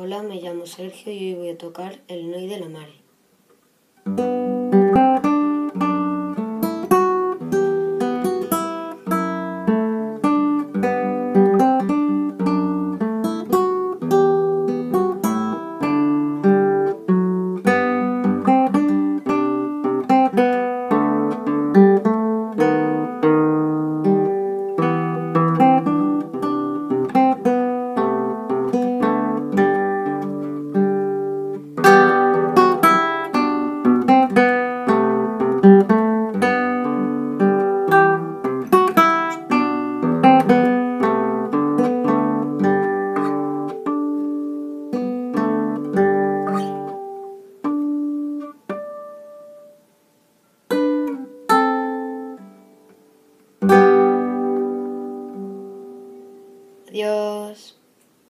Hola, me llamo Sergio y hoy voy a tocar el Noi de la Mare. Adiós.